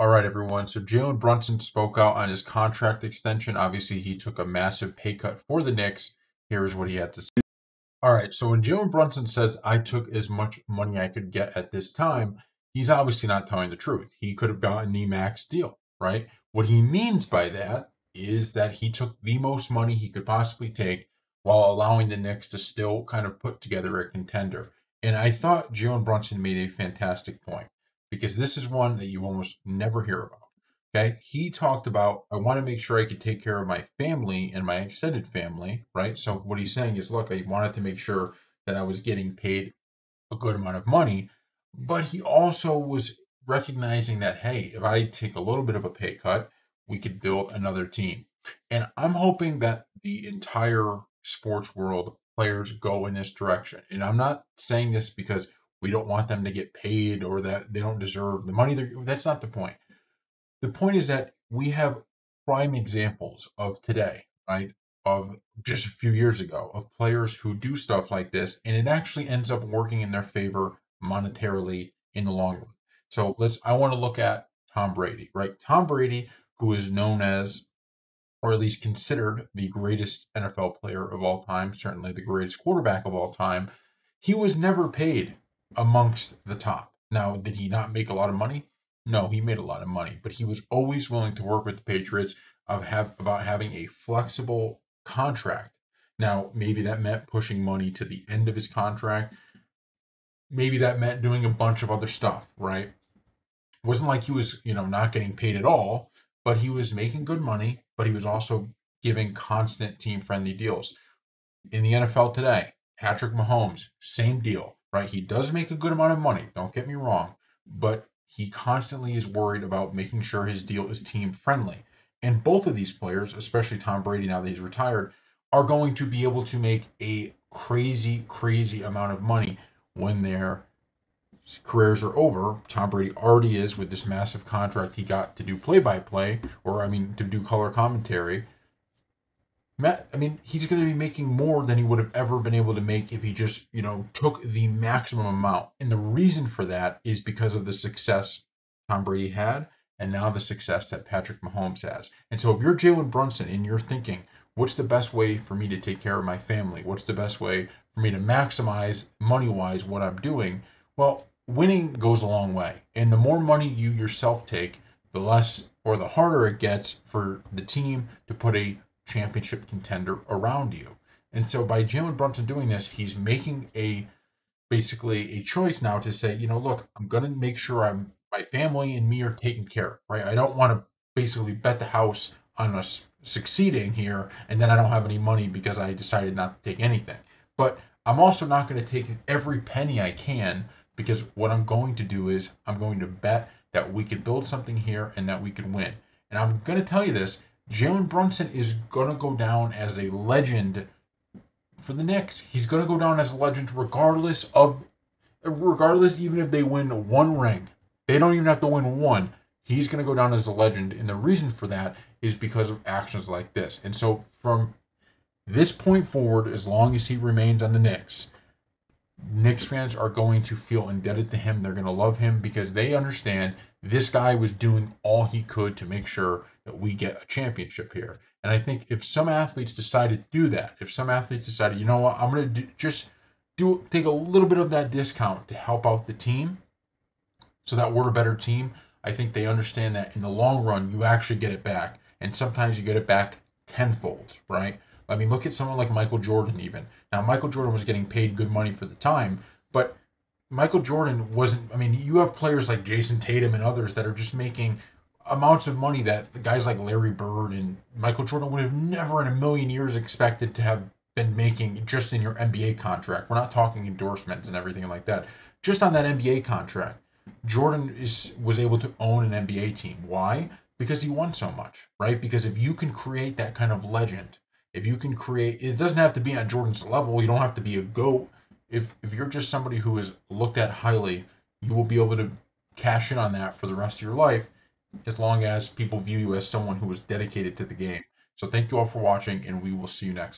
All right, everyone. So Jalen Brunson spoke out on his contract extension. Obviously, he took a massive pay cut for the Knicks. Here's what he had to say. All right. So when Jalen Brunson says, I took as much money I could get at this time, he's obviously not telling the truth. He could have gotten the max deal, right? What he means by that is that he took the most money he could possibly take while allowing the Knicks to still kind of put together a contender. And I thought Jalen Brunson made a fantastic point because this is one that you almost never hear about. Okay. He talked about, I want to make sure I could take care of my family and my extended family, right? So what he's saying is, look, I wanted to make sure that I was getting paid a good amount of money. But he also was recognizing that, hey, if I take a little bit of a pay cut, we could build another team. And I'm hoping that the entire sports world players go in this direction. And I'm not saying this because we don't want them to get paid or that they don't deserve the money. That's not the point. The point is that we have prime examples of today, right? Of just a few years ago, of players who do stuff like this, and it actually ends up working in their favor monetarily in the long run. So let's, I want to look at Tom Brady, right? Tom Brady, who is known as, or at least considered the greatest NFL player of all time, certainly the greatest quarterback of all time, he was never paid amongst the top. Now, did he not make a lot of money? No, he made a lot of money, but he was always willing to work with the Patriots of have about having a flexible contract. Now, maybe that meant pushing money to the end of his contract. Maybe that meant doing a bunch of other stuff, right? It wasn't like he was, you know, not getting paid at all, but he was making good money, but he was also giving constant team friendly deals. In the NFL today, Patrick Mahomes, same deal right? He does make a good amount of money, don't get me wrong, but he constantly is worried about making sure his deal is team friendly. And both of these players, especially Tom Brady now that he's retired, are going to be able to make a crazy, crazy amount of money when their careers are over. Tom Brady already is with this massive contract he got to do play by play, or I mean, to do color commentary. Matt, I mean, he's going to be making more than he would have ever been able to make if he just, you know, took the maximum amount. And the reason for that is because of the success Tom Brady had and now the success that Patrick Mahomes has. And so if you're Jalen Brunson and you're thinking, what's the best way for me to take care of my family? What's the best way for me to maximize money wise what I'm doing? Well, winning goes a long way. And the more money you yourself take, the less or the harder it gets for the team to put a championship contender around you. And so by Jalen Brunson doing this, he's making a basically a choice now to say, you know, look, I'm going to make sure I'm my family and me are taken care of, right? I don't want to basically bet the house on us succeeding here and then I don't have any money because I decided not to take anything. But I'm also not going to take every penny I can because what I'm going to do is I'm going to bet that we could build something here and that we could win. And I'm going to tell you this Jalen Brunson is going to go down as a legend for the Knicks. He's going to go down as a legend regardless of, regardless even if they win one ring. They don't even have to win one. He's going to go down as a legend. And the reason for that is because of actions like this. And so from this point forward, as long as he remains on the Knicks, Knicks fans are going to feel indebted to him. They're going to love him because they understand this guy was doing all he could to make sure that we get a championship here. And I think if some athletes decided to do that, if some athletes decided, you know what, I'm going to just do take a little bit of that discount to help out the team so that we're a better team, I think they understand that in the long run, you actually get it back. And sometimes you get it back tenfold, right? I mean, look at someone like Michael Jordan, even. Now, Michael Jordan was getting paid good money for the time, but Michael Jordan wasn't. I mean, you have players like Jayson Tatum and others that are just making amounts of money that the guys like Larry Bird and Michael Jordan would have never in a million years expected to have been making just in your NBA contract. We're not talking endorsements and everything like that. Just on that NBA contract, Jordan is was able to own an NBA team. Why? Because he won so much, right? Because if you can create that kind of legend, if you can create, it doesn't have to be on Jordan's level. You don't have to be a goat. If if you're just somebody who is looked at highly, you will be able to cash in on that for the rest of your life as long as people view you as someone who is dedicated to the game. So thank you all for watching, and we will see you next.